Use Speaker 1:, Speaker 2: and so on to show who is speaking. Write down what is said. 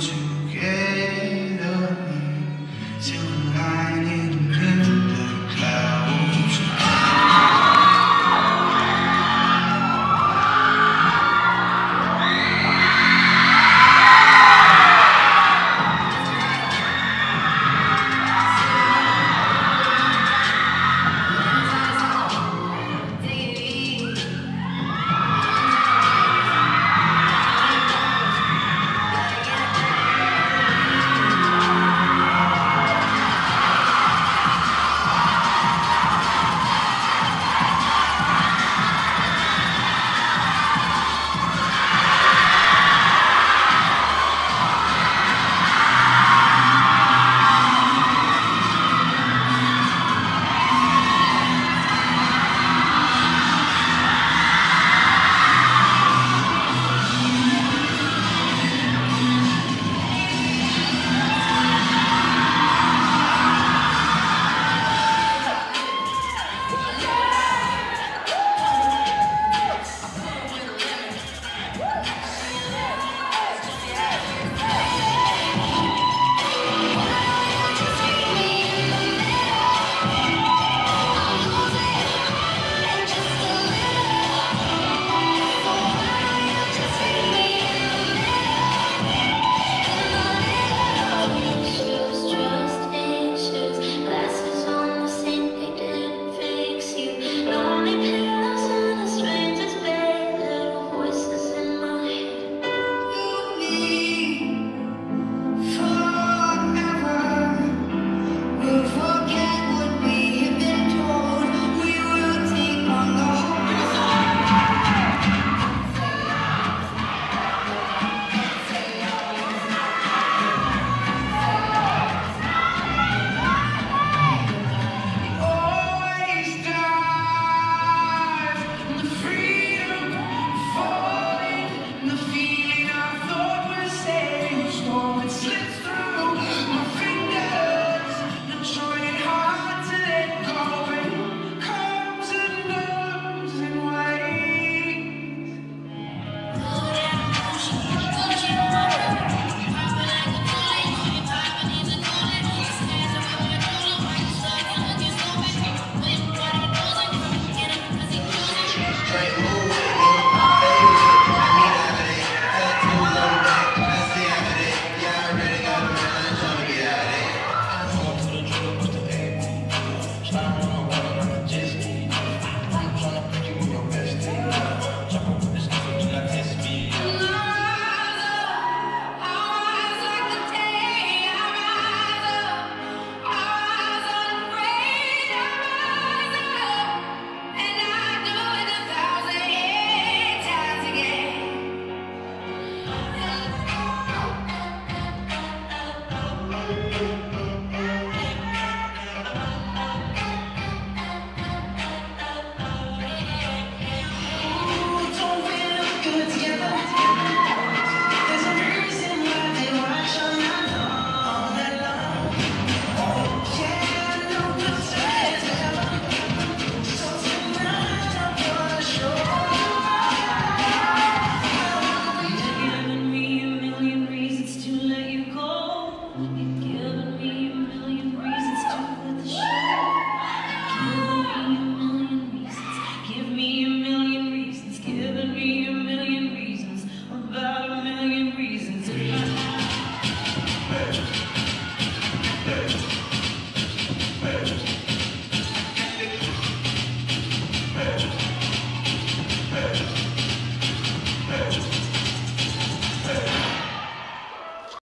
Speaker 1: you